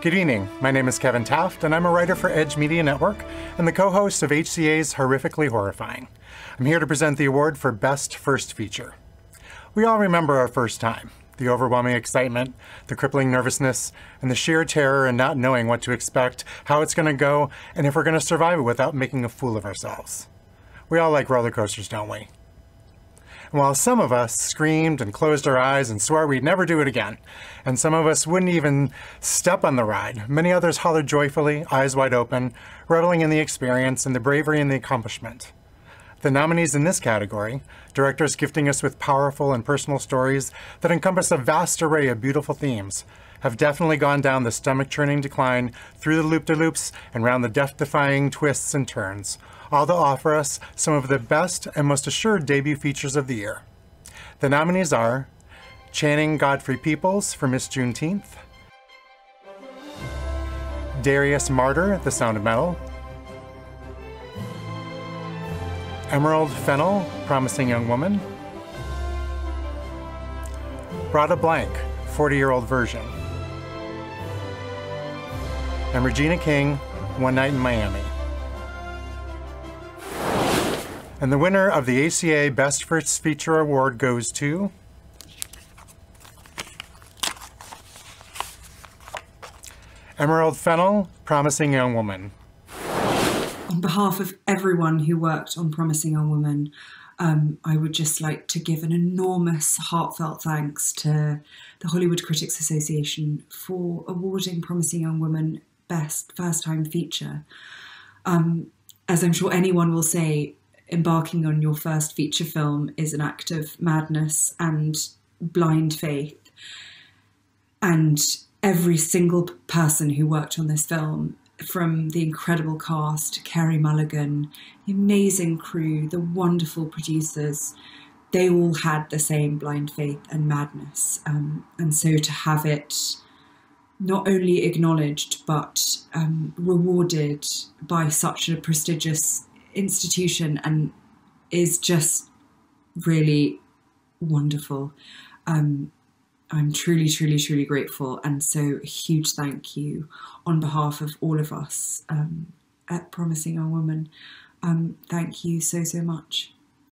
Good evening. My name is Kevin Taft, and I'm a writer for Edge Media Network and the co host of HCA's Horrifically Horrifying. I'm here to present the award for Best First Feature. We all remember our first time the overwhelming excitement, the crippling nervousness, and the sheer terror and not knowing what to expect, how it's going to go, and if we're going to survive it without making a fool of ourselves. We all like roller coasters, don't we? And while some of us screamed and closed our eyes and swore we'd never do it again, and some of us wouldn't even step on the ride, many others hollered joyfully, eyes wide open, reveling in the experience and the bravery and the accomplishment. The nominees in this category, directors gifting us with powerful and personal stories that encompass a vast array of beautiful themes, have definitely gone down the stomach churning decline through the loop de loops and round the death defying twists and turns, all to offer us some of the best and most assured debut features of the year. The nominees are Channing Godfrey Peoples for Miss Juneteenth, Darius Marder, at The Sound of Metal, Emerald Fennell, Promising Young Woman. Radha Blank, 40 year old version. And Regina King, One Night in Miami. And the winner of the HCA Best First Feature Award goes to. Emerald Fennell, Promising Young Woman on behalf of everyone who worked on Promising Young Woman, um, I would just like to give an enormous heartfelt thanks to the Hollywood Critics Association for awarding Promising Young Woman Best First Time Feature. Um, as I'm sure anyone will say, embarking on your first feature film is an act of madness and blind faith. And every single person who worked on this film from the incredible cast, Carey Mulligan, the amazing crew, the wonderful producers, they all had the same blind faith and madness. Um, and so to have it not only acknowledged but um, rewarded by such a prestigious institution and is just really wonderful. Um, I'm truly, truly, truly grateful. And so, a huge thank you on behalf of all of us um, at Promising Young Woman. Um, thank you so, so much.